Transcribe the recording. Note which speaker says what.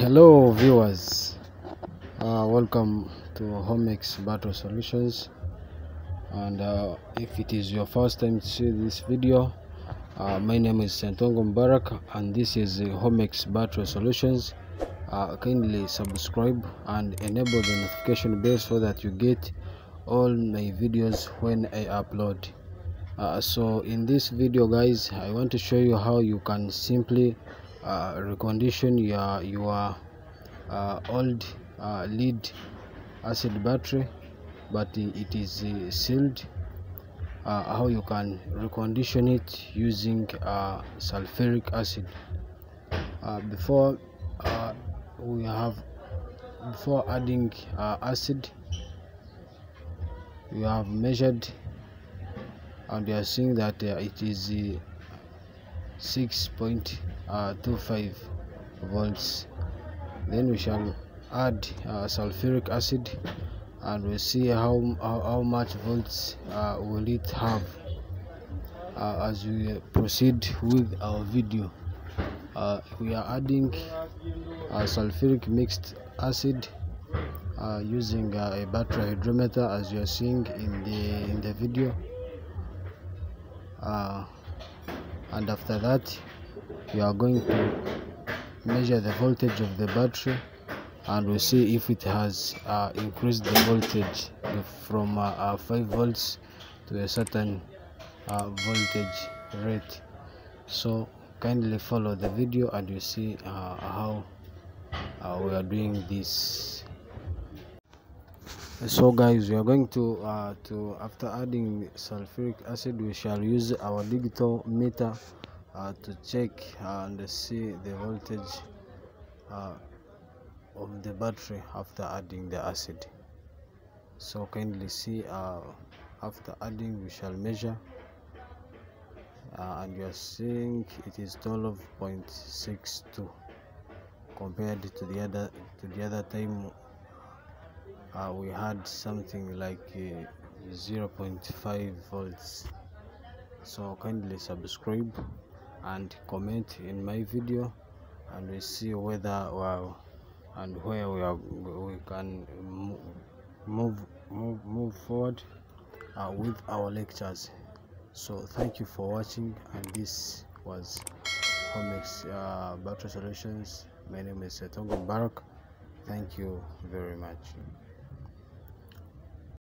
Speaker 1: hello viewers. Uh, welcome to homex battery solutions. And uh, if it is your first time to see this video uh, my name is santongo mbarak and this is homex battery solutions. Uh, kindly subscribe and enable the notification bell so that you get all my videos when i upload. Uh, so in this video guys i want to show you how you can simply uh, recondition your your uh, old uh, lead acid battery but it is uh, sealed. Uh, how you can recondition it using uh, sulfuric acid. Before we have before adding acid we have measured and you are seeing that it is 6.25 volts. Then we shall add uh, sulfuric acid and we'll see how how, how much volts uh, will it have uh, as we proceed with our video. Uh, we are adding uh, sulfuric mixed acid uh, using uh, a battery hydrometer as you are seeing in the in the video. Uh, and after that you are going to measure the voltage of the battery and we'll see if it has uh, increased the voltage from uh, uh, 5 volts to a certain uh, voltage rate. So kindly follow the video and you see uh, how uh, we are doing this so guys we are going to uh, to after adding sulfuric acid we shall use our digital meter uh, to check and see the voltage uh, of the battery after adding the acid. So kindly see uh, after adding we shall measure uh, and you are seeing it is 12.62 compared to the other to the other time uh, we had something like uh, 0.5 volts. So kindly subscribe and comment in my video and we see whether well and where we are we can move move move forward uh, with our lectures. So thank you for watching and this was homex uh, battery solutions. My name is Tongo Barak thank you very much